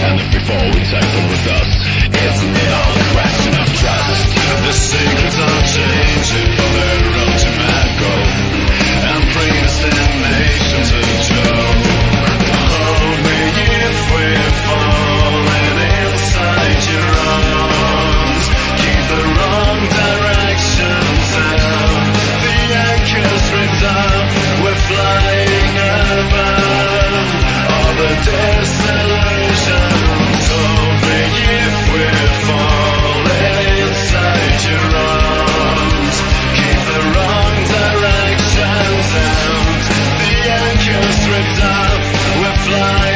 And every four weeks I come with us Isn't it all a question of trust? The secrets are changing birds of, we're flying.